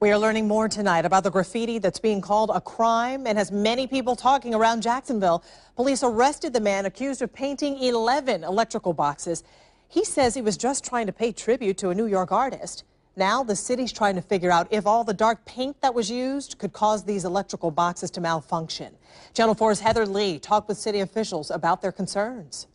We are learning more tonight about the graffiti that's being called a crime and has many people talking around Jacksonville. Police arrested the man accused of painting 11 electrical boxes. He says he was just trying to pay tribute to a New York artist. Now the city's trying to figure out if all the dark paint that was used could cause these electrical boxes to malfunction. Channel 4's Heather Lee talked with city officials about their concerns.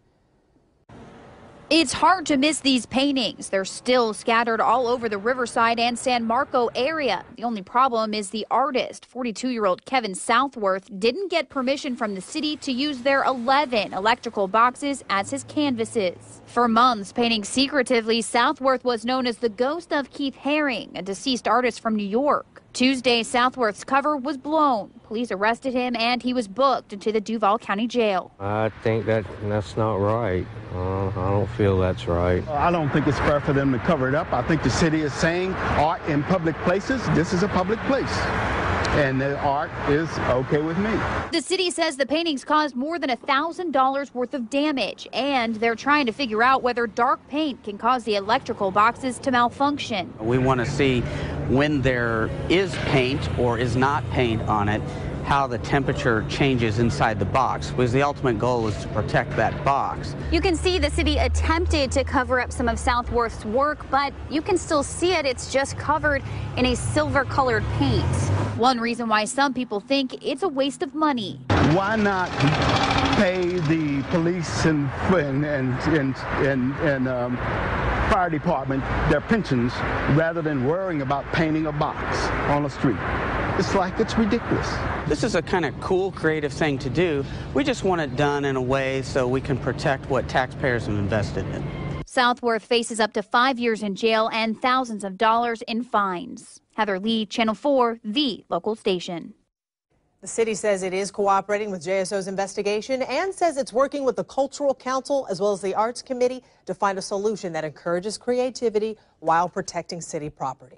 It's hard to miss these paintings. They're still scattered all over the Riverside and San Marco area. The only problem is the artist, 42 year old Kevin Southworth, didn't get permission from the city to use their 11 electrical boxes as his canvases. For months, painting secretively, Southworth was known as the ghost of Keith Haring, a deceased artist from New York. Tuesday, Southworth's cover was blown. Police arrested him and he was booked into the Duval County Jail. I think that that's not right. Uh, I don't feel that's right. I don't think it's fair for them to cover it up. I think the city is saying art in public places, this is a public place and the art is okay with me. The city says the paintings caused more than $1,000 worth of damage, and they're trying to figure out whether dark paint can cause the electrical boxes to malfunction. We want to see when there is paint or is not paint on it, how the temperature changes inside the box because the ultimate goal is to protect that box. You can see the city attempted to cover up some of Southworth's work, but you can still see it. It's just covered in a silver colored paint. One reason why some people think it's a waste of money. Why not pay the police and and and and, and um, fire department their pensions rather than worrying about painting a box on the street? It's like it's ridiculous. This is a kind of cool, creative thing to do. We just want it done in a way so we can protect what taxpayers have invested in. Southworth faces up to five years in jail and thousands of dollars in fines. Heather Lee, Channel 4, the local station. The city says it is cooperating with JSO's investigation and says it's working with the Cultural Council as well as the Arts Committee to find a solution that encourages creativity while protecting city property.